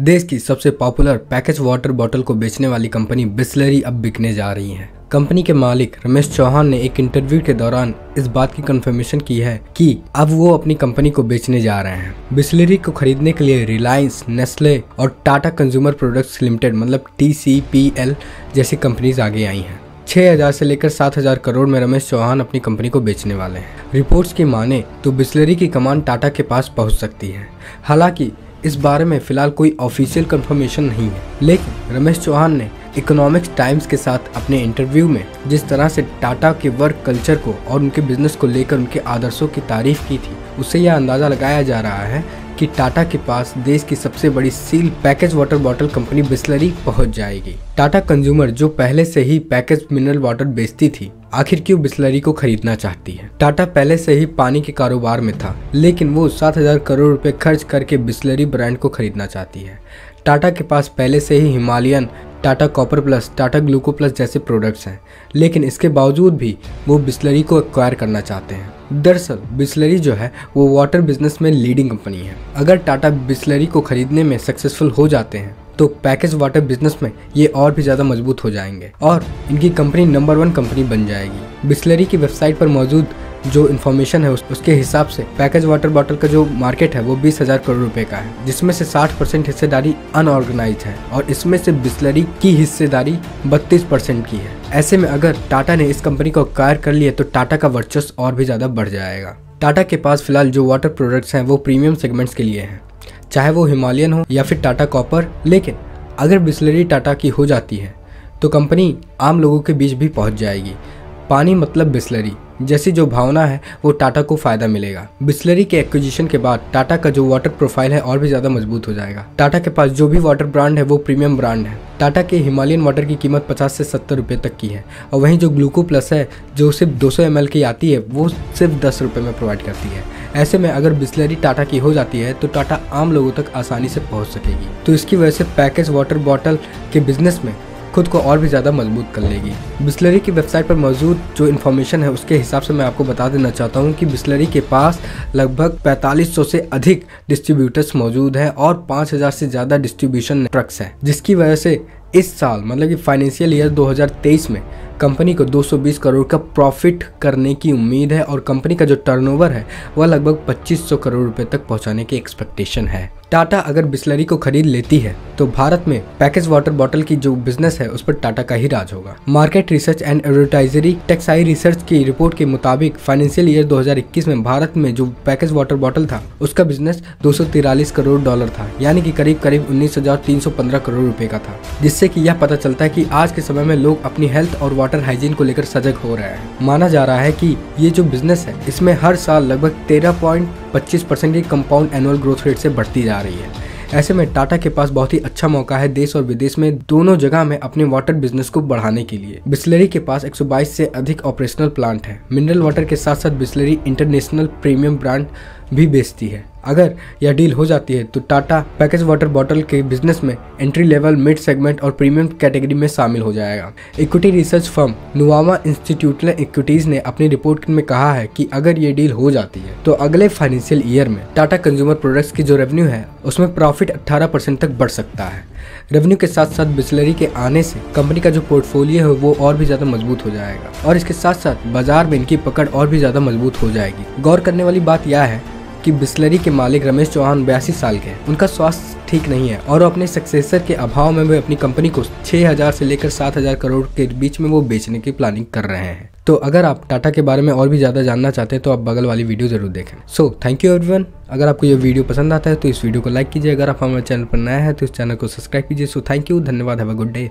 देश की सबसे पॉपुलर पैकेज वाटर बॉटल को बेचने वाली कंपनी बिस्लरी अब बिकने जा रही है। कंपनी के मालिक रमेश चौहान ने एक इंटरव्यू के दौरान इस बात की कंफर्मेशन की है कि अब वो अपनी कंपनी को बेचने जा रहे हैं। बिस्लरी को खरीदने के लिए रिलायंस नेस्ले और टाटा कंज्यूमर प्रोडक्ट्स लिमिटेड मतलब टीसीपीएल जैसी कंपनीज़ आगे आई हैं। 6000 से लेकर 7000 करोड़ में रमेश चौहान अपनी कंपनी को बेचने वाले हैं। रिपोर्ट्स की माने तो बिस्लरी की कमान टाटा के पास पहुँच सकती है। हालाँकि इस बारे में फ़िलहाल कोई ऑफिशियल कंफर्मेशन नहीं है। लेकिन रमेश चौहान ने इकोनॉमिक्स टाइम्स के साथ अपने इंटरव्यू में जिस तरह से टाटा के वर्क कल्चर को और उनके बिज़नेस को लेकर उनके आदर्शों की तारीफ़ की थी उससे यह अंदाज़ा लगाया जा रहा है कि टाटा के पास देश की सबसे बड़ी seal package water bottle company Bisleri पहुँच जाएगी। टाटा कंज्यूमर जो पहले से ही पैकेज मिनरल वाटर बेचती थी, आखिर क्यों बिस्लरी को खरीदना चाहती है? टाटा पहले से ही पानी के कारोबार में था, लेकिन वो सात हज़ार करोड़ रुपए खर्च करके बिस्लरी ब्रांड को खरीदना चाहती है। टाटा के पास पहले से ही Himalayan, Tata copper plus, Tata gluco plus जैसे प्रोडक्ट्स हैं, लेकिन इसके बावजूद भी वो बिस्लरी को एक्वायर करना चाहते हैं। दरअसल, बिस्लरी जो है, वो वाटर बिज़नेस में लीडिंग कंपनी है। अगर टाटा बिस्लरी को खरीदने में सक्सेसफुल हो जाते हैं तो पैकेज वाटर बिज़नेस में ये और भी ज़्यादा मज़बूत हो जाएँगे और इनकी कंपनी नंबर वन कंपनी बन जाएगी। बिस्लरी की वेबसाइट पर मौजूद जो इन्फॉर्मेशन है उस, उसके हिसाब से पैकेज वाटर बॉटल का जो मार्केट है वो बीस हज़ार करोड़ रुपए का है जिसमें से 60 परसेंट हिस्सेदारी अनऑर्गेनाइज है और इसमें से बिस्लरी की हिस्सेदारी 32 परसेंट की है। ऐसे में अगर टाटा ने इस कंपनी को अक्वायर कर लिया तो टाटा का वर्चस्व और भी ज़्यादा बढ़ जाएगा। टाटा के पास फ़िलहाल जो वाटर प्रोडक्ट्स हैं वो प्रीमियम सेगमेंट्स के लिए हैं चाहे वो हिमालयन हो या फिर टाटा कॉपर लेकिन अगर बिस्लरी टाटा की हो जाती है तो कंपनी आम लोगों के बीच भी पहुँच जाएगी। पानी मतलब बिस्लरी जैसी जो भावना है, वो टाटा को फ़ायदा मिलेगा। बिस्लरी के एक्विजिशन के बाद टाटा का जो वाटर प्रोफ़ाइल है, और भी ज़्यादा मज़बूत हो जाएगा। टाटा के पास जो भी वाटर ब्रांड है, वो प्रीमियम ब्रांड है। टाटा के हिमालयन वाटर की कीमत 50 से 70 रुपए तक की है। और वहीं जो ग्लूको प्लस है, जो सिर्फ़ 200 सौ की आती है, वो सिर्फ़ दस रुपये में प्रोवाइड करती है। ऐसे में अगर बिस्लरी टाटा की हो जाती है तो टाटा आम लोगों तक आसानी से पहुँच सकेगी। तो इसकी वजह से पैकेज वाटर बॉटल के बिज़नेस में खुद को और भी ज़्यादा मज़बूत कर लेगी। बिस्लरी की वेबसाइट पर मौजूद जो इन्फॉर्मेशन है, उसके हिसाब से मैं आपको बता देना चाहता हूँ कि बिस्लरी के पास लगभग 4500 से अधिक डिस्ट्रीब्यूटर्स मौजूद हैं और 5000 से ज़्यादा डिस्ट्रीब्यूशन ट्रक्स हैं, जिसकी वजह से इस साल मतलब कि फाइनेंशियल ईयर 2023 में कंपनी को 220 करोड़ का प्रॉफिट करने की उम्मीद है और कंपनी का जो टर्नओवर है, वह लगभग 2500 करोड़ रुपए तक पहुँचाने की एक्सपेक्टेशन है। टाटा अगर बिस्लरी को खरीद लेती है तो भारत में पैकेज वाटर बॉटल की जो बिज़नेस है, उस पर टाटा का ही राज होगा। Market research and advisory TechSci research की रिपोर्ट के मुताबिक फाइनेंशियल ईयर 2021 में भारत में जो पैकेज वाटर बॉटल था, उसका बिज़नेस दो करोड़ डॉलर था, यानी कि करीब करीब उन्नीस करोड़ रुपए का था। जिससे की यह पता चलता है की आज के समय में लोग अपनी हेल्थ और वाटर हाइजीन को लेकर सजग हो रहे हैं। माना जा रहा है की ये जो बिज़नेस है, इसमें हर साल लगभग तेरह की कंपाउंड एनुअल ग्रोथ रेट ऐसी बढ़ती जा रही है। ऐसे में टाटा के पास बहुत ही अच्छा मौका है देश और विदेश में दोनों जगह में अपने वाटर बिज़नेस को बढ़ाने के लिए। बिस्लरी के पास 122 से अधिक ऑपरेशनल प्लांट है। मिनरल वाटर के साथ साथ बिस्लरी इंटरनेशनल प्रीमियम ब्रांड भी बेचती है। अगर यह डील हो जाती है तो टाटा पैकेज वाटर बॉटल के बिज़नेस में एंट्री लेवल मिड सेगमेंट और प्रीमियम कैटेगरी में शामिल हो जाएगा। Equity research firm Nuvama institutional equities ने अपनी रिपोर्ट में कहा है कि अगर ये डील हो जाती है तो अगले फाइनेंशियल ईयर में टाटा कंज्यूमर प्रोडक्ट्स की जो रेवेन्यू है, उसमें प्रॉफिट 18 परसेंट तक बढ़ सकता है। रेवेन्यू के साथ साथ बिस्लरी के आने से कंपनी का जो पोर्टफोलियो है, वो और भी ज़्यादा मज़बूत हो जाएगा। और इसके साथ साथ बाज़ार में इनकी पकड़ और भी ज़्यादा मज़बूत हो जाएगी। गौर करने वाली बात यह है कि बिस्लरी के मालिक रमेश चौहान बयासी साल के हैं। उनका स्वास्थ्य ठीक नहीं है और अपने सक्सेसर के अभाव में वे अपनी कंपनी को 6000 से लेकर 7000 करोड़ के बीच में वो बेचने की प्लानिंग कर रहे हैं। तो अगर आप टाटा के बारे में और भी ज़्यादा जानना चाहते हैं तो आप बगल वाली वीडियो ज़रूर देखें। सो थैंक यू एवरीवन अगर आपको ये वीडियो पसंद आता है तो इस वीडियो को लाइक कीजिए। अगर आप हमारे चैनल पर नया है तो इस चैनल को सब्सक्राइब कीजिए। सो थैंक यू धन्यवाद। Have a good day